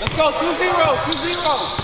Let's go, 2-0, 2-0.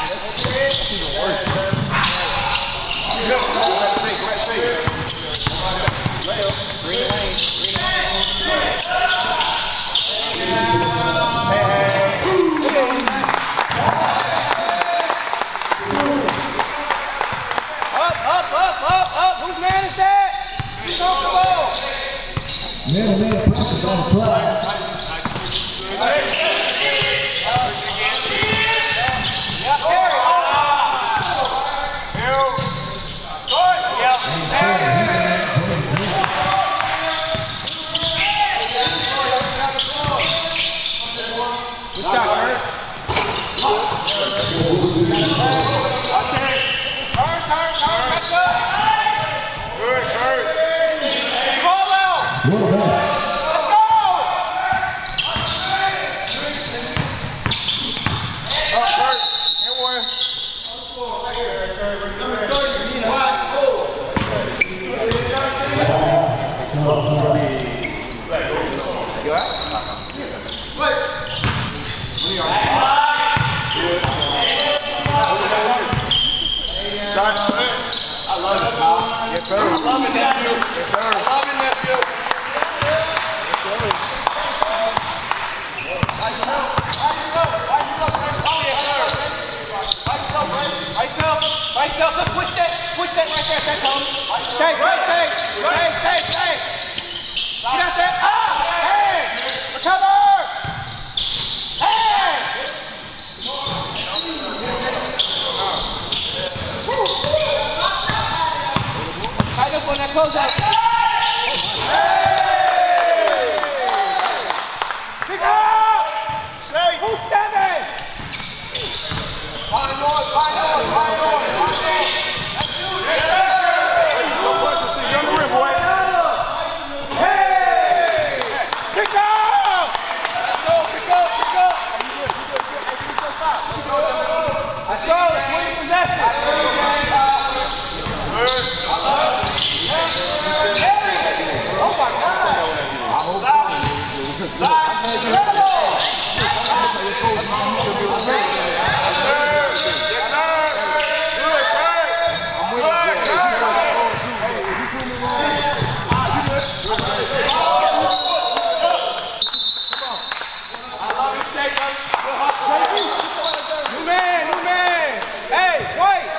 Up, up, up, up, up. Whose man is that? Who's comfortable? Man to man practice on the track. Good shot, Kurt. Ball out. Well done. Let's go. Yes, sir. I love it, nephew. Yes, sir. Love it, nephew. Push that, push that right there, that comes. Stay, stay, stay, stay, stay, stay. Get out there, ah, hey, recover. Hey. Tight up on that closeout. Pick up! Who's seven? Hey! Pick up! Go, pick up, pick up. Let's go, let's win possession. Oh my God! New man, new man. Hey, White,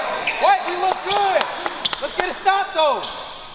White, you look good. Let's get a stop though.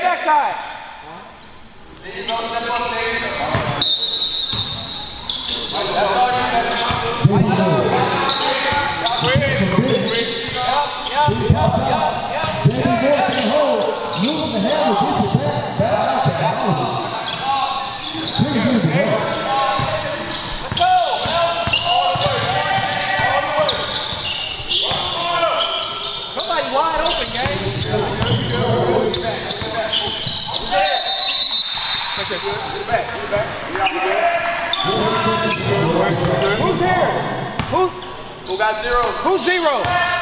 backside. Who's here? Who? Who got zero? Who's zero?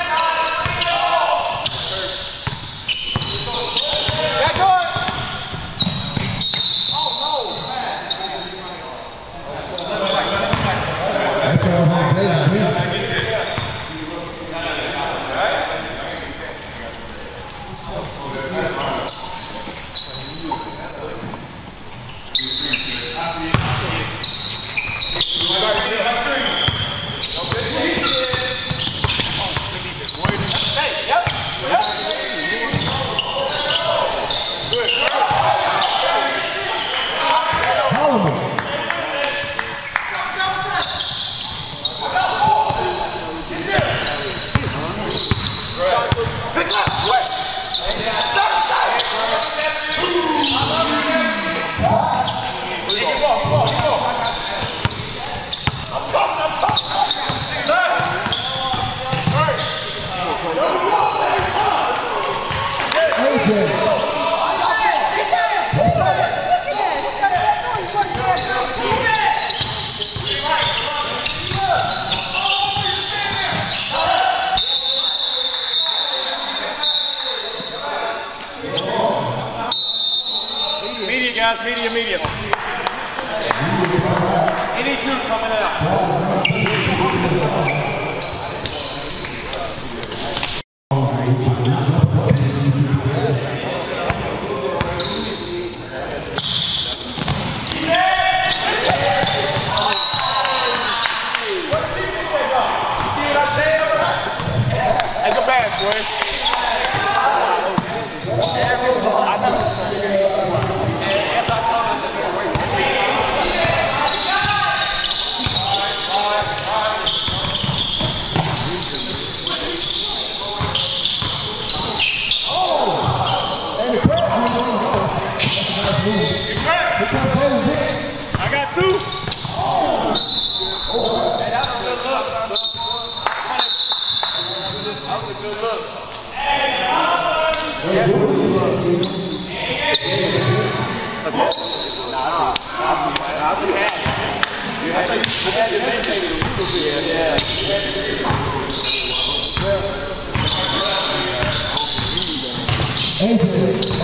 yeah.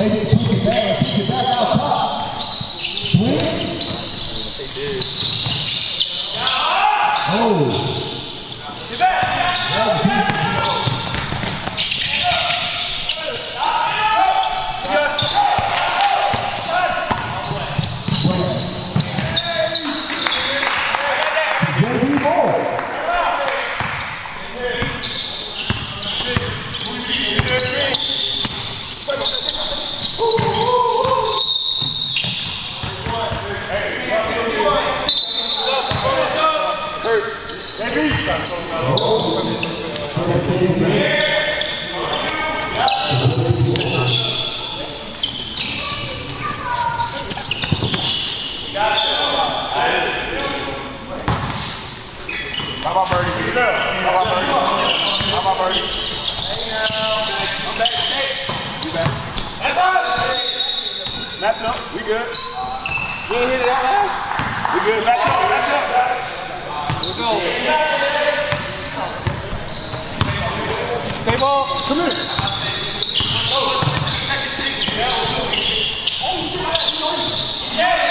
AJ go. How about Birdie? How about Birdie? Hey now. I'm back. Hey. You back. That's us. Match up. We good. We ain't hit it that last. We good. Match up. Match up. Let's go. Stay ball. Come here. Yeah.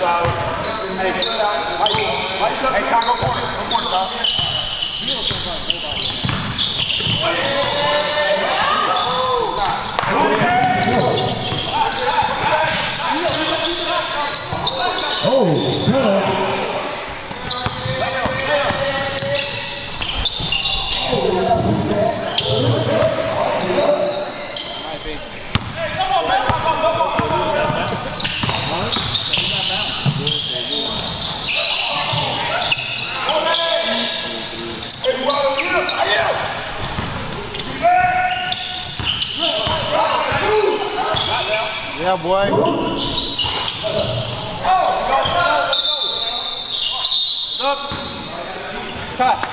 Hey, Tom, go for it. Go for it, Tom. Yeah, boy. Oh, go, Cut.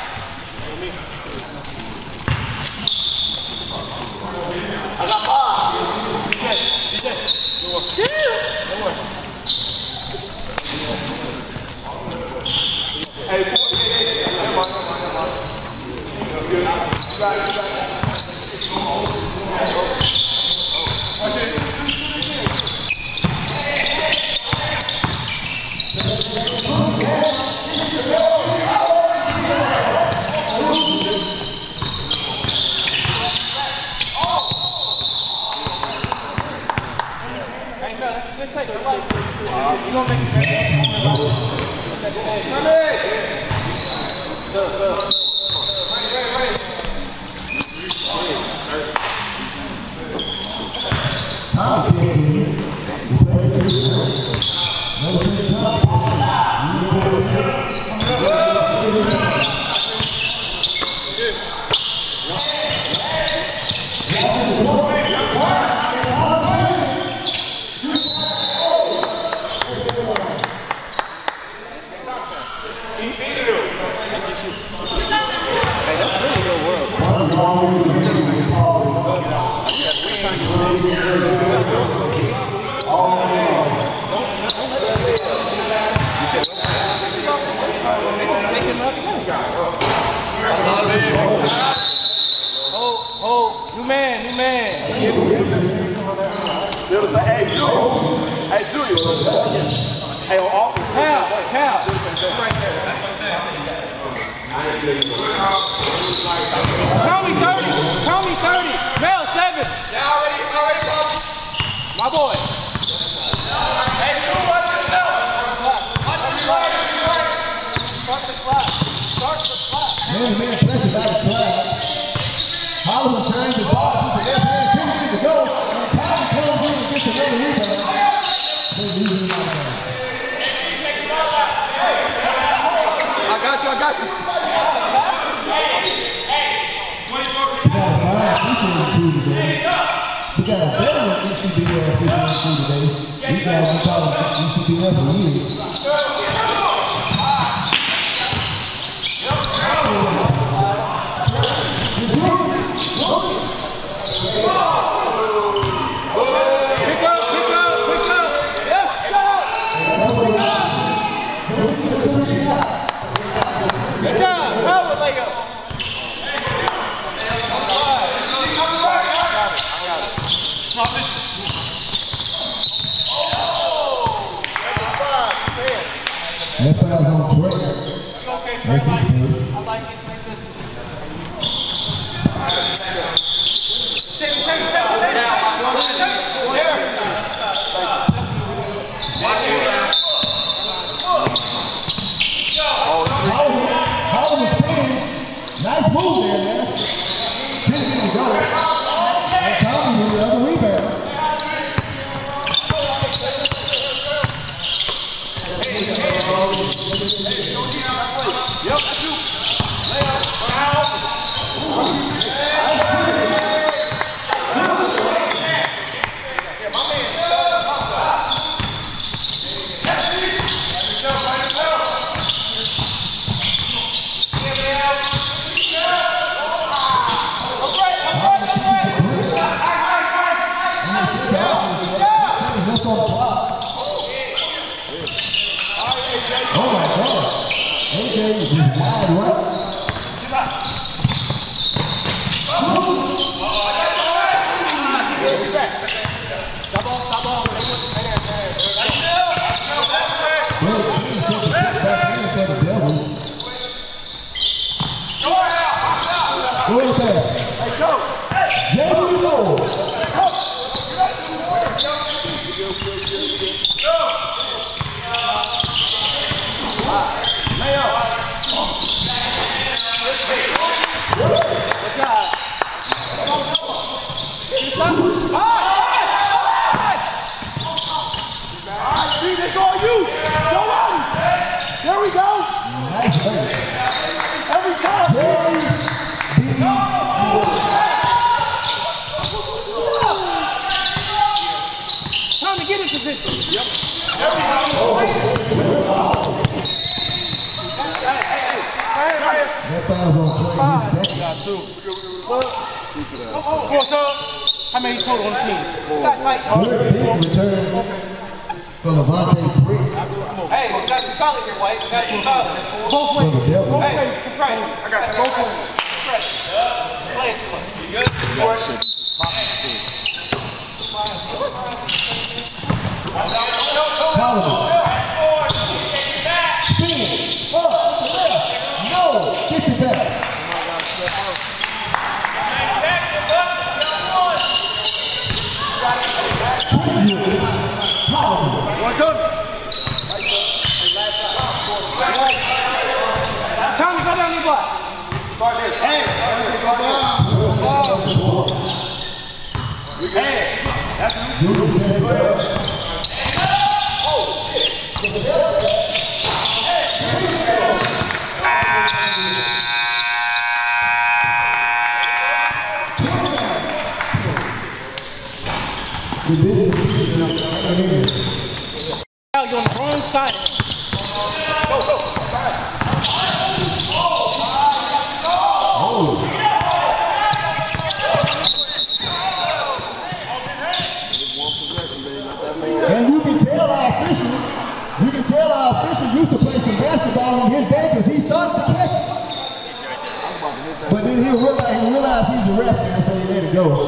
made total on the team. You got tight, dog. Return for Levante Hey, we got to solid here, White. We got to solid. Both ways. Both ways. Contract. I got you. Both ways. Play it for us. You good? Shit. Pop is big. Solomon. Júlio Ferreira. đâu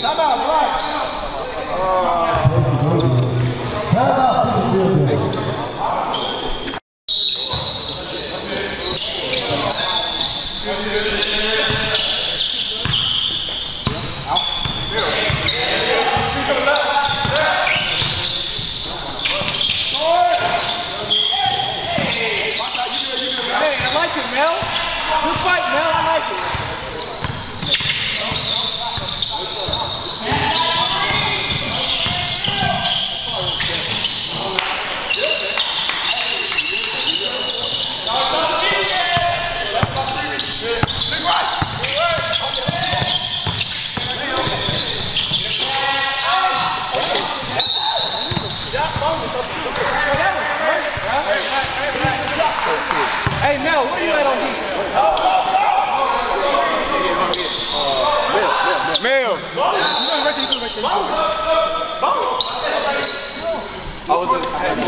Tá bom, vai.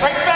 Right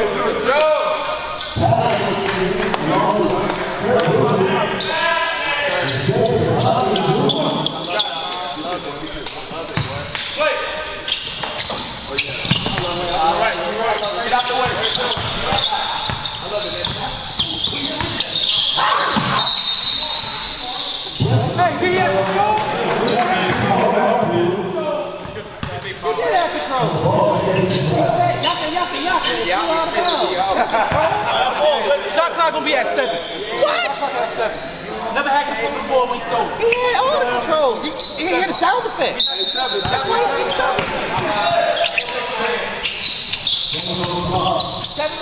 Get out the crowd yeah. Shot clock gonna be at seven. What? At seven. Never had control of ball when he stole. He had all the control. He, he had the sound effect. That's why he picked up. Seven.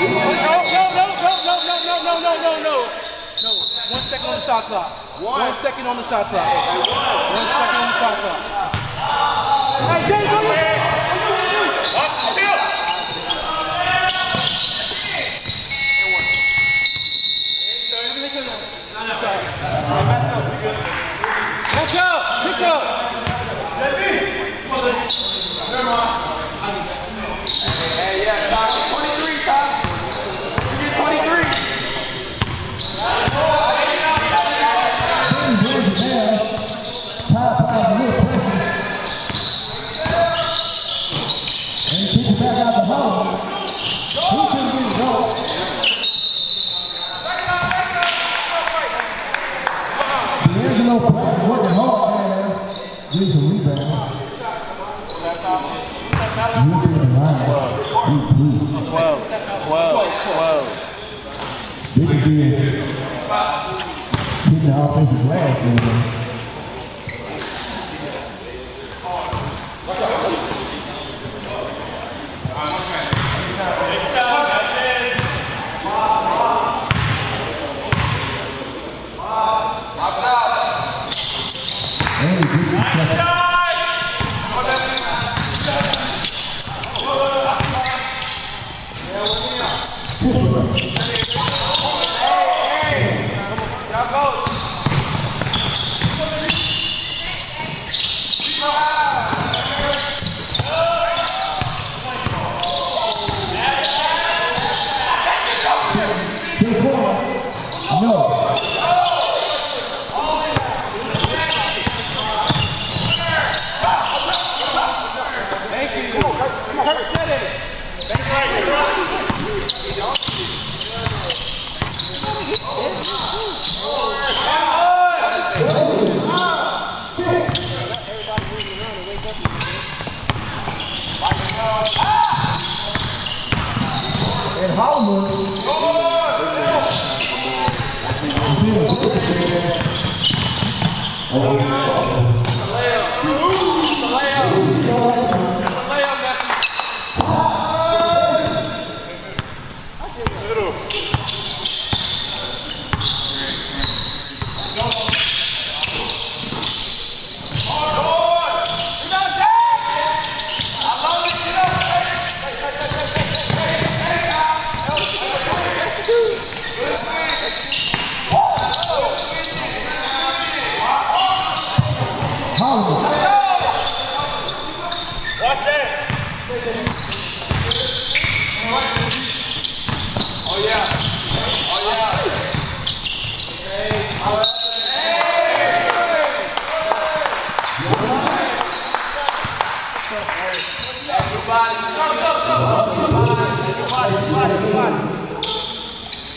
No, no, no, no, no, no, no, no, no. One second on the shot clock. One second on the shot clock. One second on the shot clock. Hey, Dave,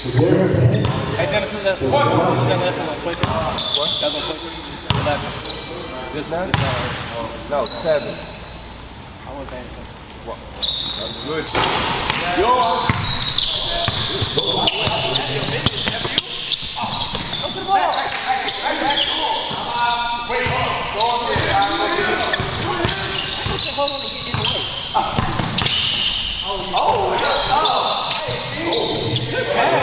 Right down to the one. That last one, quick. What? That one, quick. Eleven. This one? No, seven. I want that. What? That's good. Yo! Hold on to get in the way. Oh, oh, oh, hey, oh. good pass.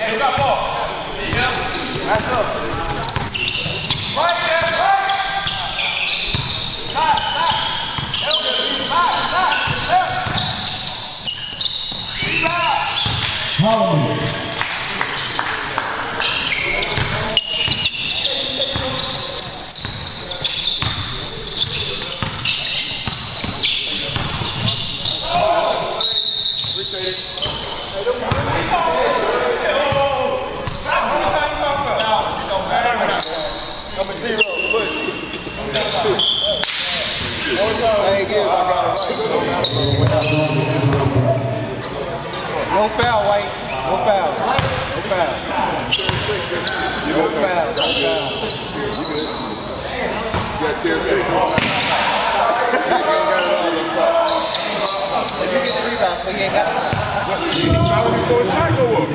É, Japão! Obrigado! No foul, White. No foul. No foul. You no foul. No foul. You good. You got tear shake. If you get the rebound, so you ain't got it. Why would you throw a shot go up?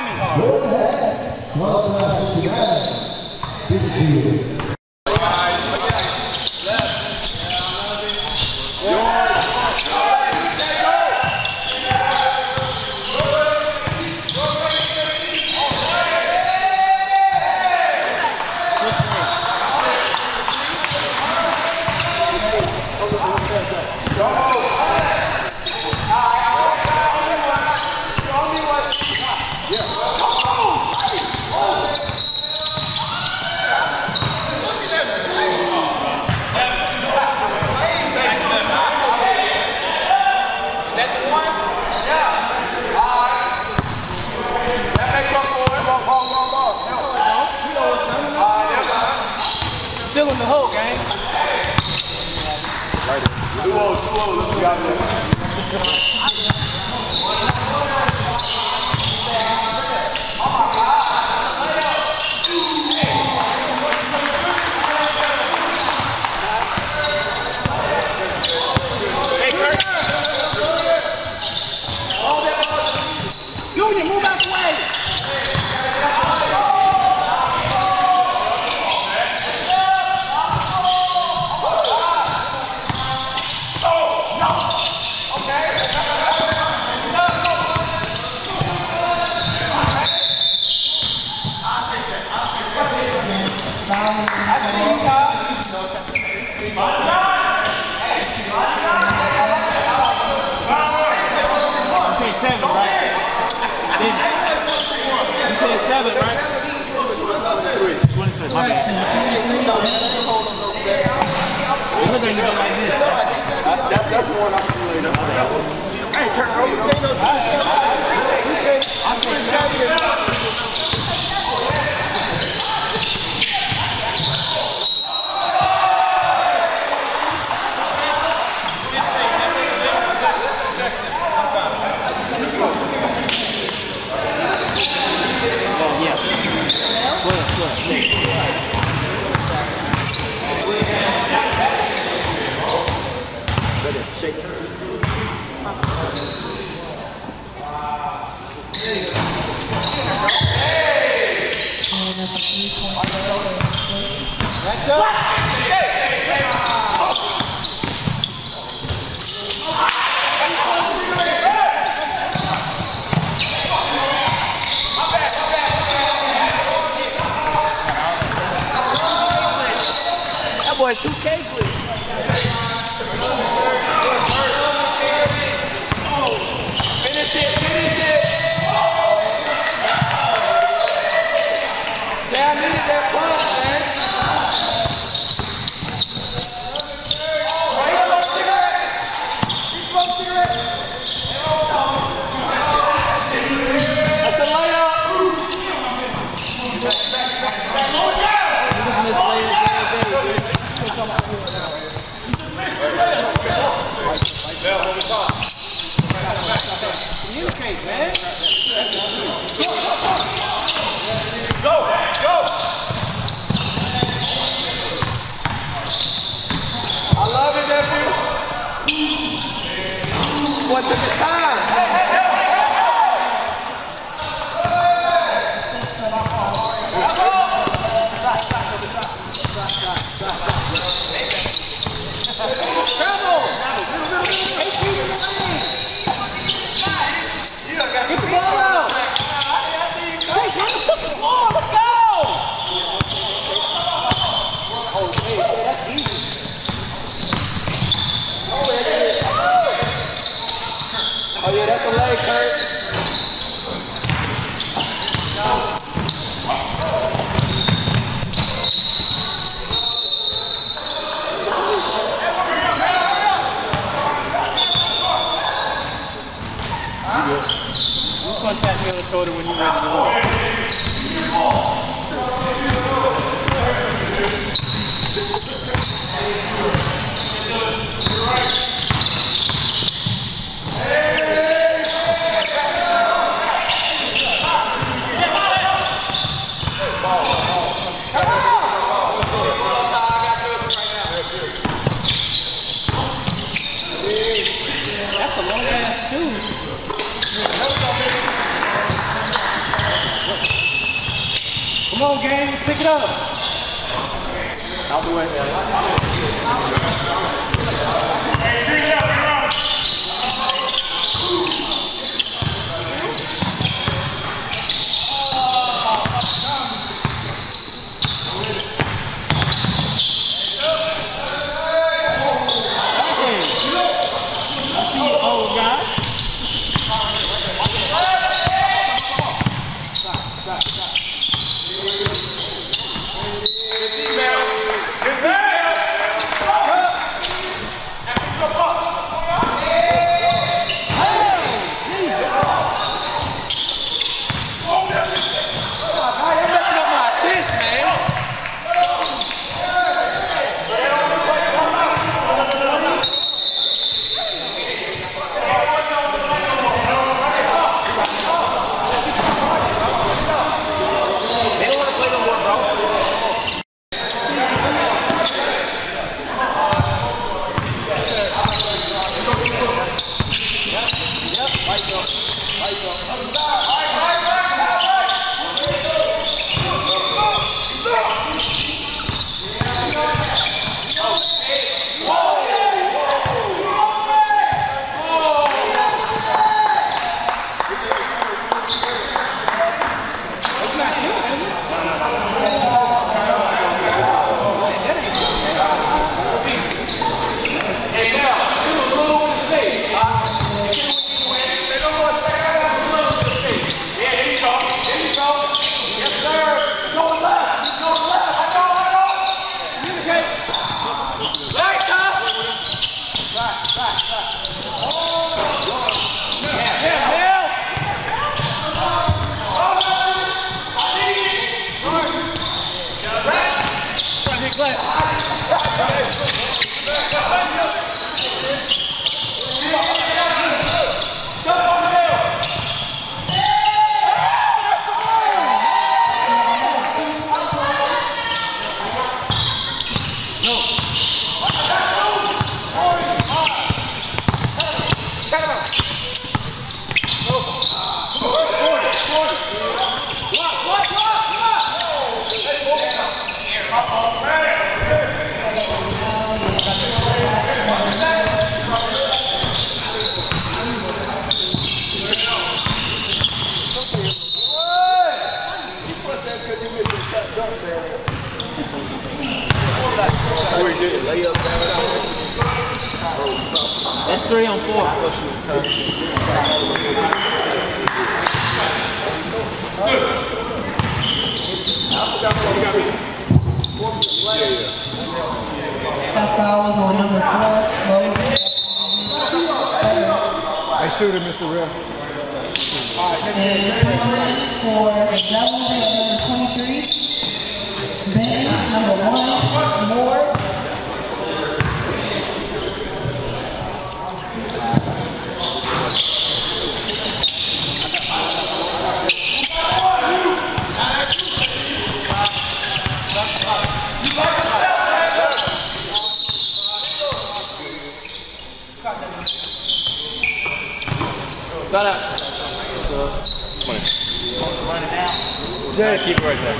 Tommy. boy, 2K to the top. ショールムになりの whole game. Pick it up. Out the way, man. That's three on four. I shoot him, Mr. Real. And coming for 23, Ben number one, Moore. Got up. It out. Yeah, keep it right there.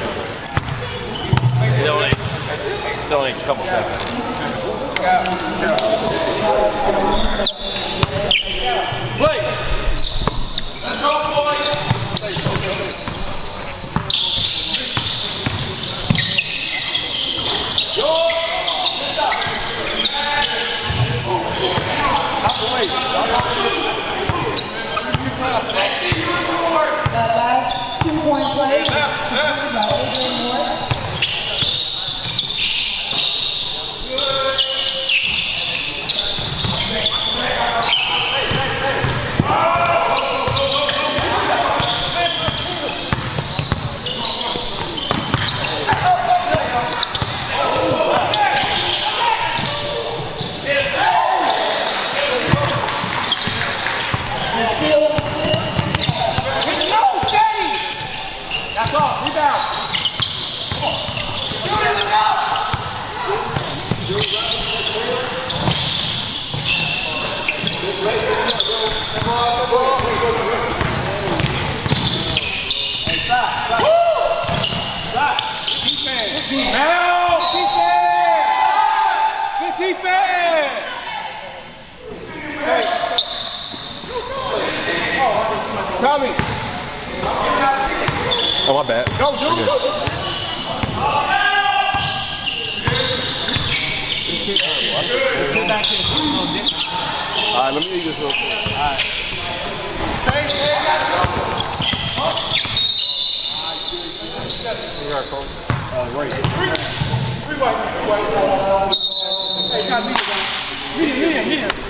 It's only, it's only a couple seconds. Play! Let's go, boys! Wait. That last two-point play. By Adrian Moore. Oh, my bad. Go, Jude. Go, Jude. All right, let me eat this real quick. All right. Uh, right. Three, three, three, three, three.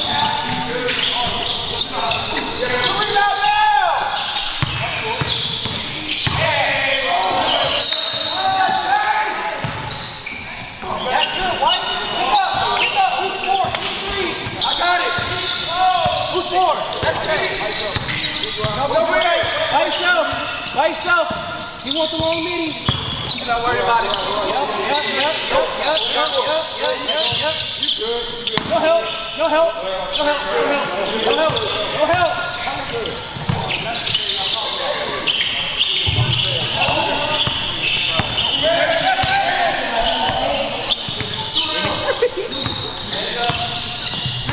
By yourself. You want the long meeting? Don't worried about it. Yep, yep, yep, yep, yep, yep, yep, yep, yep, yep. No help. No help. No help. No help. No help. No help.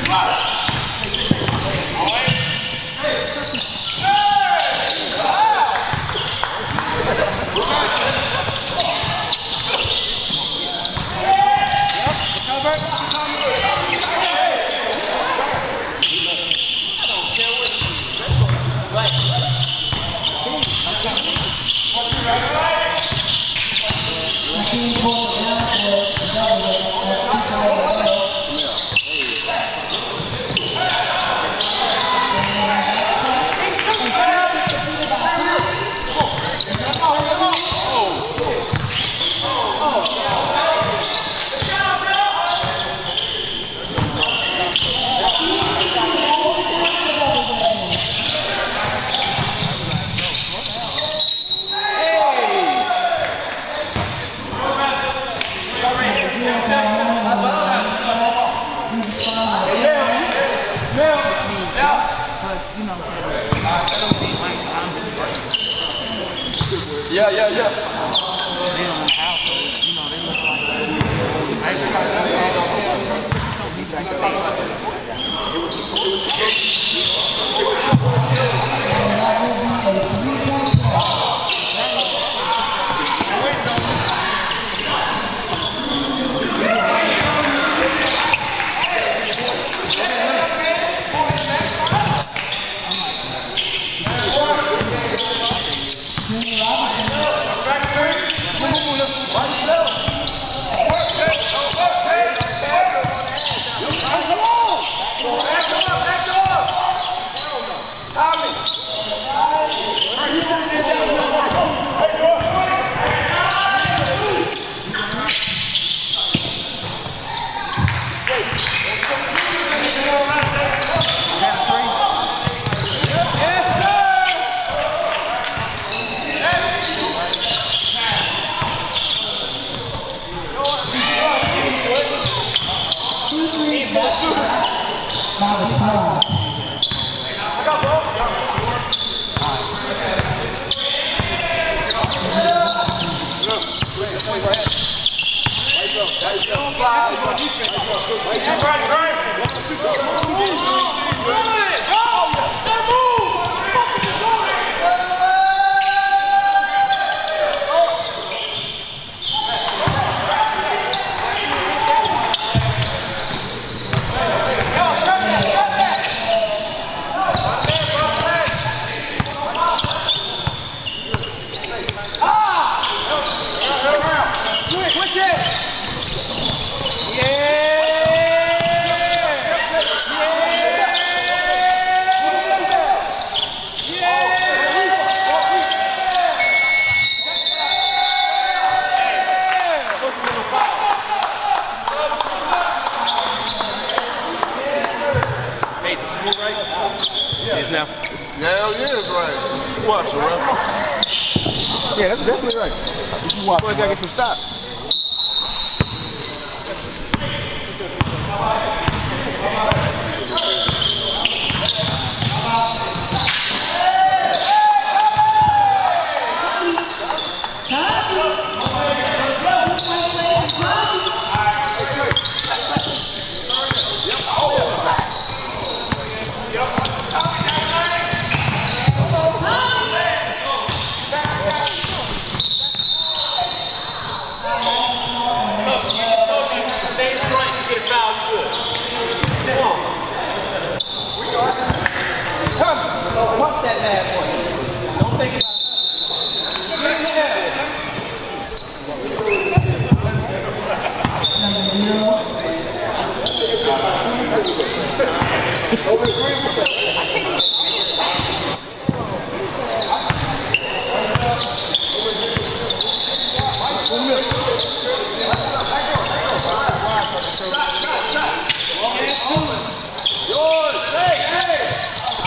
Cover. Hell yeah, it's right. What you watching, ref? Yeah, that's definitely right. You watch. Boy, gotta get some stops. Stay in front, you get a foul, you good. Come, pump that bad boy. Don't think about it. Get in the air.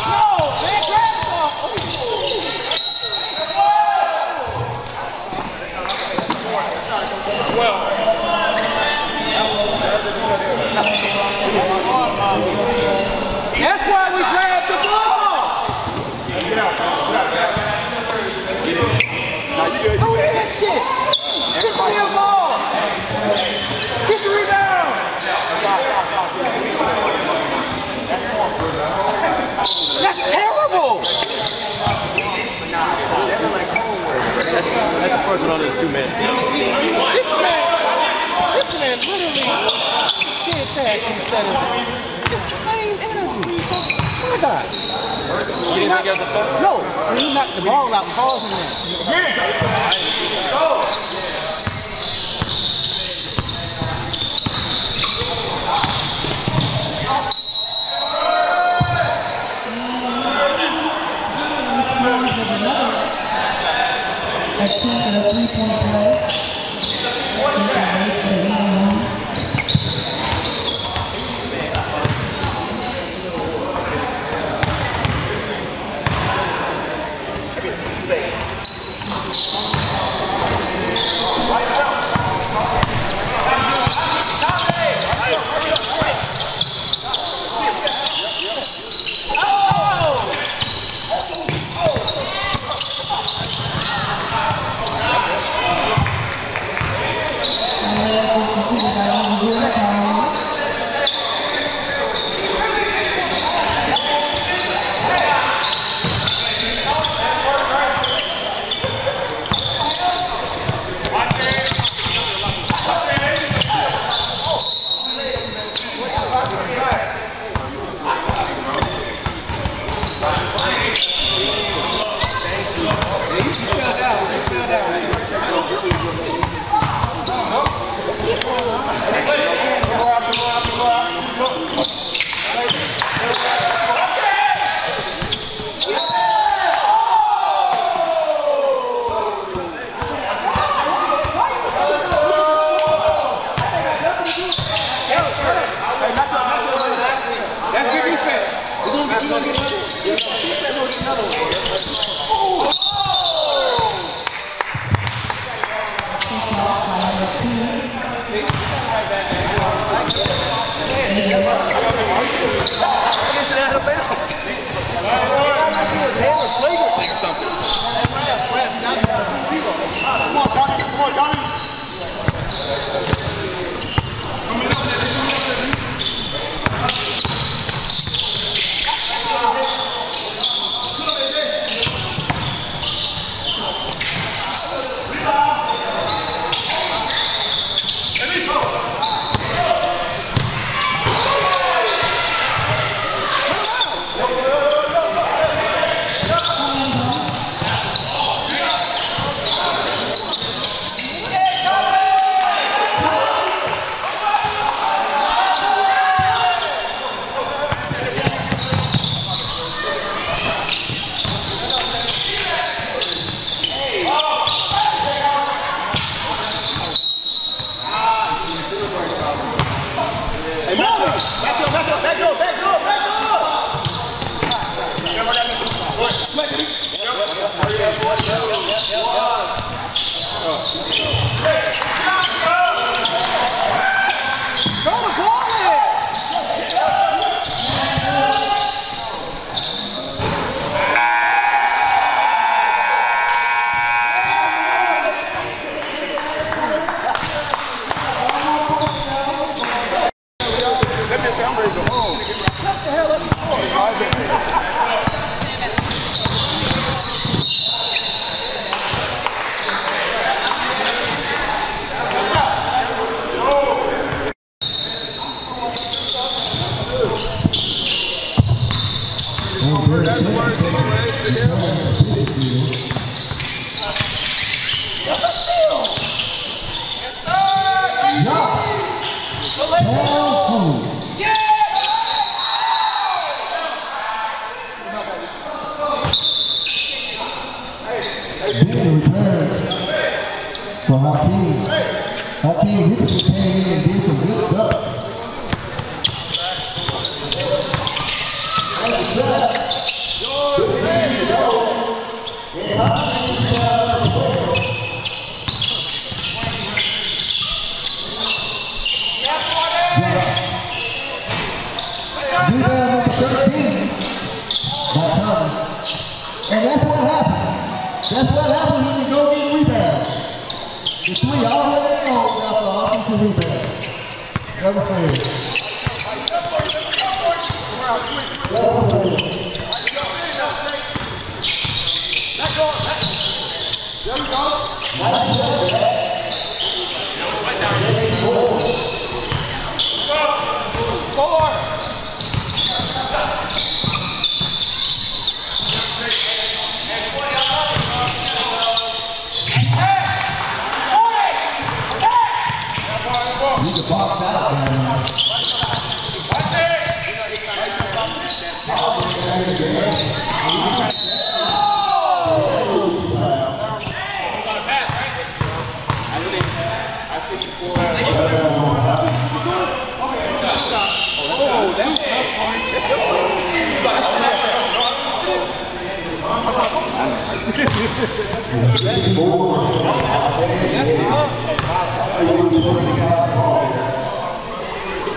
No, man, grab the ball. That's why we grabbed the ball. Who did that shit? Get the damn ball. Get the rebound. That's terrible. That's the first one on the two minutes. This man, this man literally did that instead of just the same energy. My God. You didn't think it was a? No, he knocked the ball out, causing that. Attempt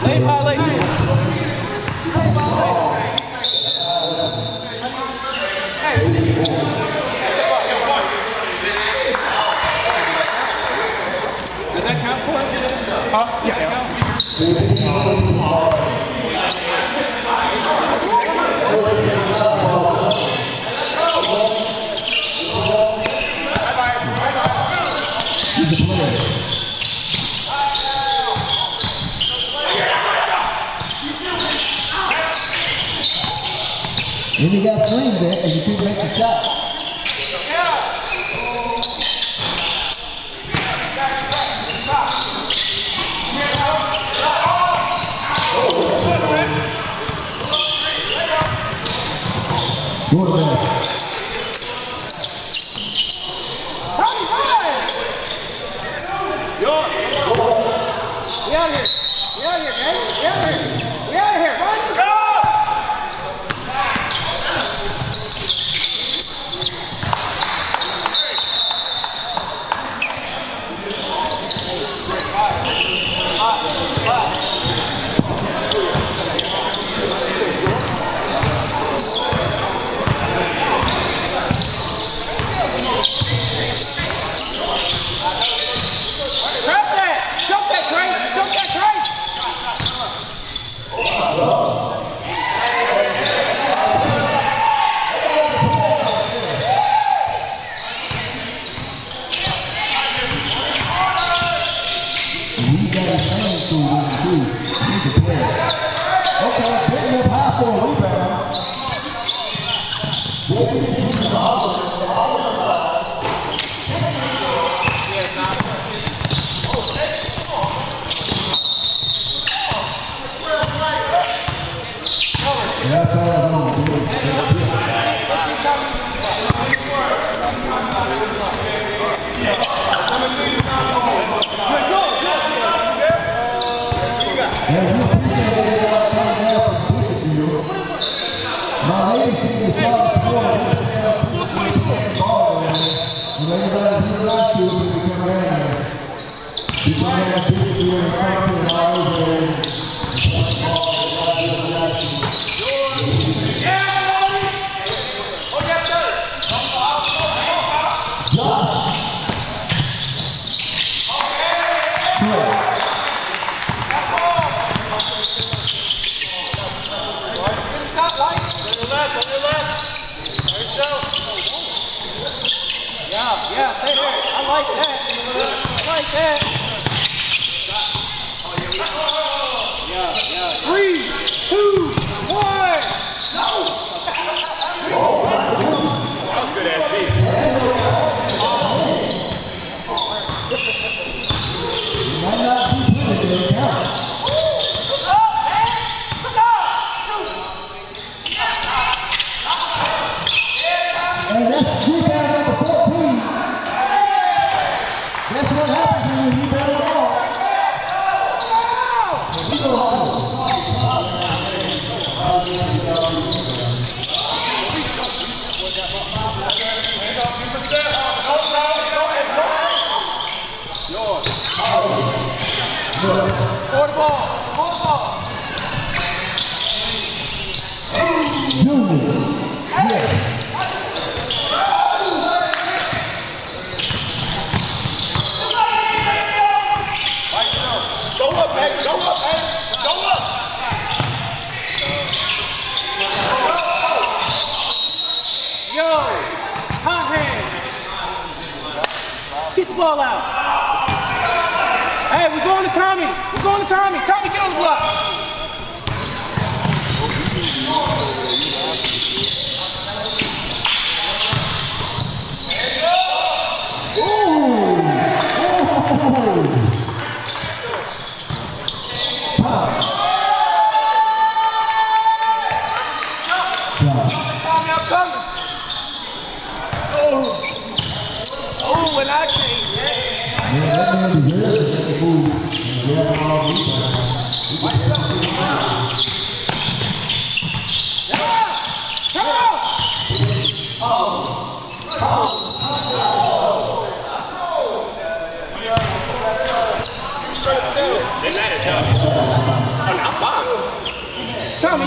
Late violation. Does that count for it? Huh? Yeah. He's Yeah. like her.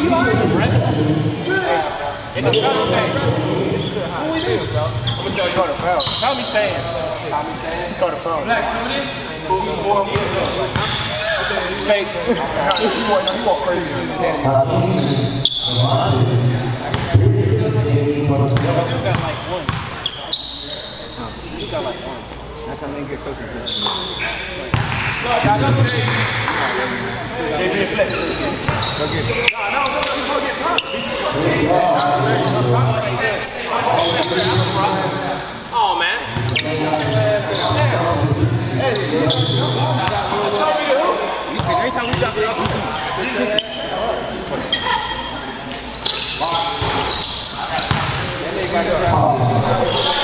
you are. In the foul I'm gonna tell you how to foul. Tell me Sam. Tell me Sam. Tell the foul. Black, who it is? Take. You walk, crazy. You got like one. You got like one. That's how they get cookies. Look, I got Go get it. Oh man. Hey. That's how we do. That's how we jump it up. Wow.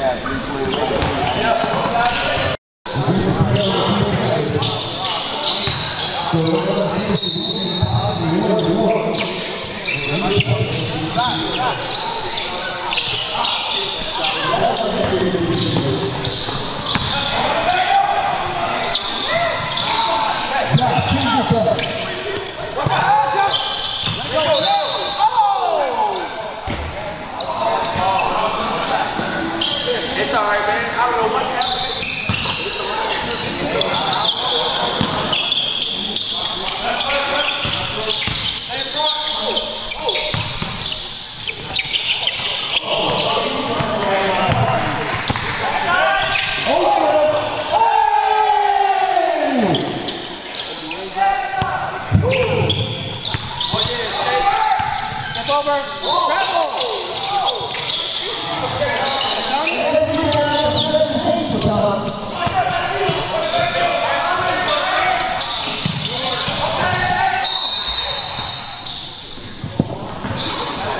the it's all right, man. I don't know what's happening. Step over. Travel.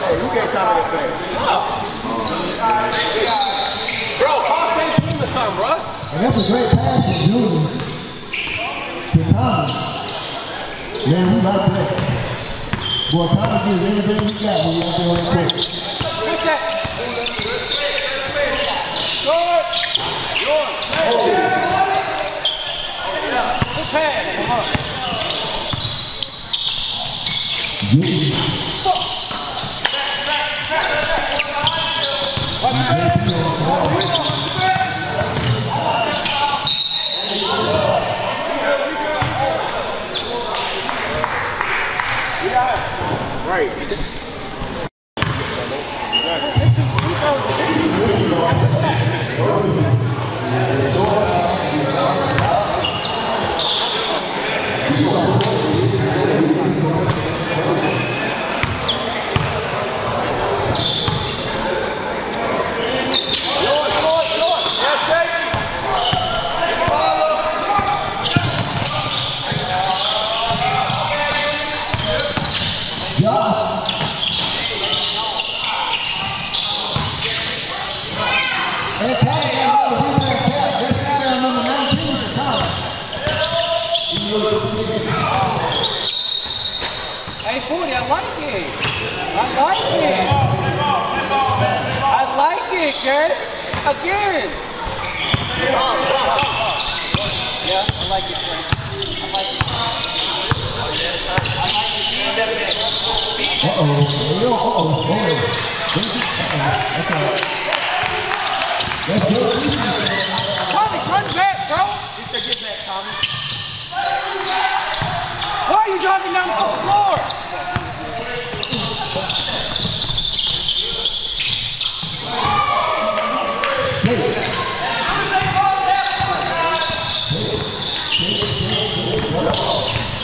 Hey, who gave Tommy that thing? Bro, call St. Louis or something, bro. And that's a great pass from Junior to Thomas. Man, we like that. Boy, Thomas gives everything he got when he out there on that court. Push that. Good. Good pass. Come on. Right. And Thomas, that's what we like pass. That's down number 19 for Thomas. Hey, Booty, I like it. I like it. I like it, Gert. Again. Yeah, I like it, Gert. I like it. Uh-oh. Uh-oh. Uh-oh. That's all right. That's good. Tommy, run back, bro. He said, get back, Tommy. Why are you dropping down to the floor?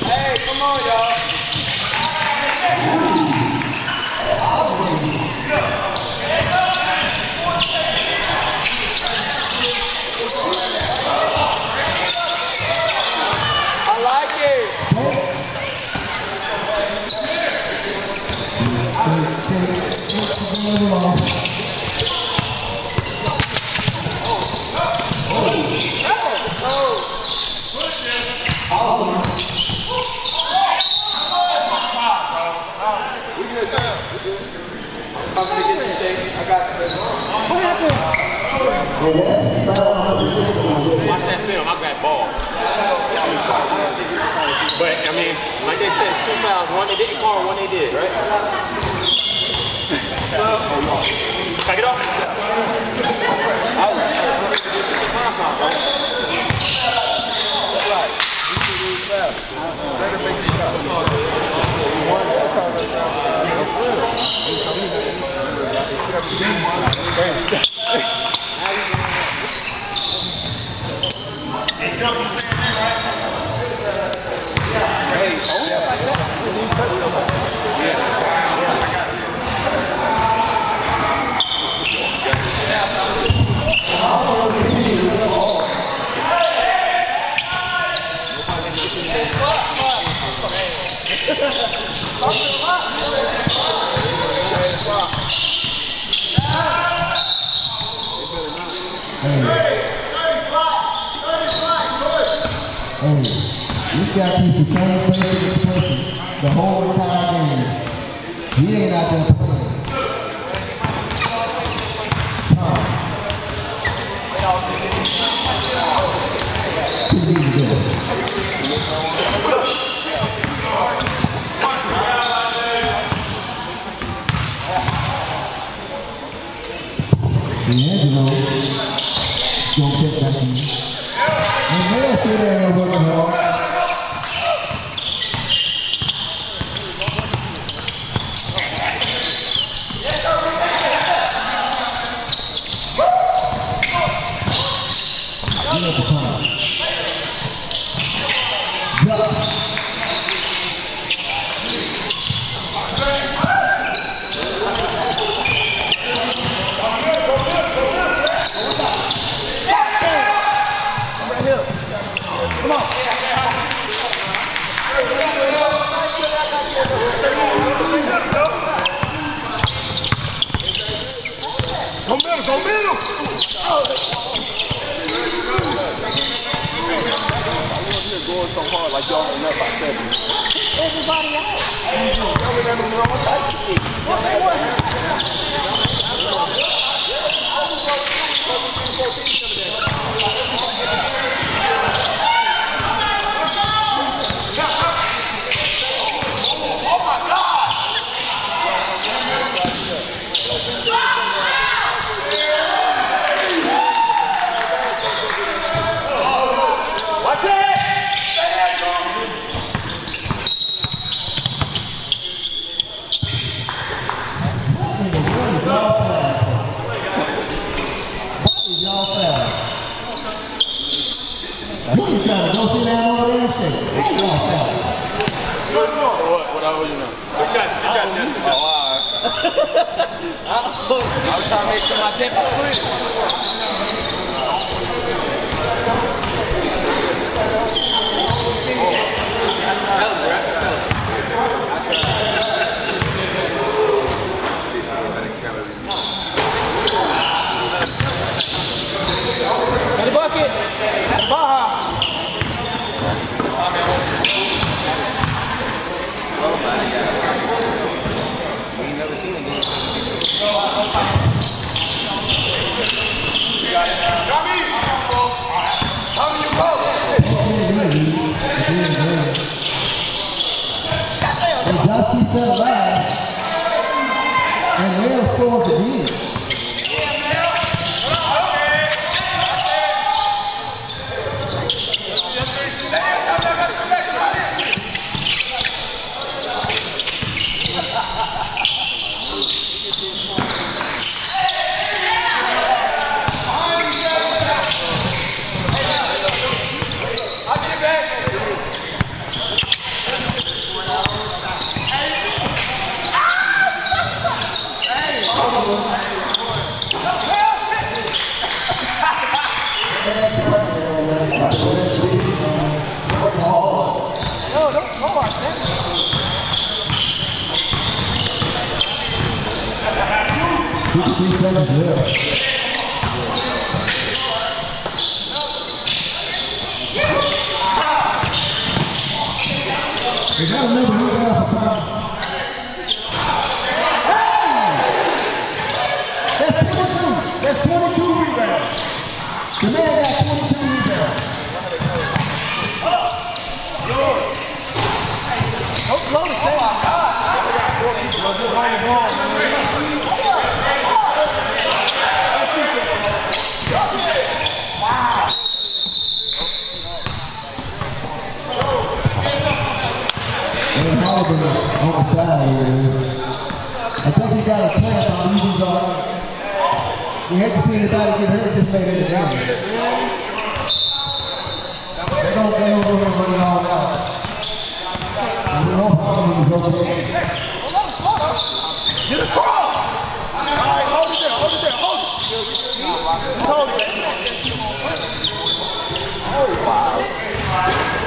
Hey, come on, y'all. I like it. I'm gonna get this thing. I got. What happened? Watch that film. I got ball. But I mean, like they said, it's two fouls. One they didn't call, one they did, right? Take it off. Hey, oh, yeah. Hey, this guy keeps the same person as person the whole entire game. He ain't out there playing. D'Angelo, don't get that to me. And there's so hard like y'all ain't up by seven. Everybody out. Y'all were never know what type of shit. What they were. Altamente uma tempo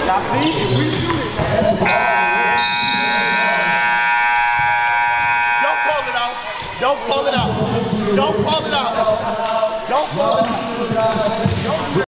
Shoot it, Don't call it out. Don't call it out. Don't call it out. Don't call it out.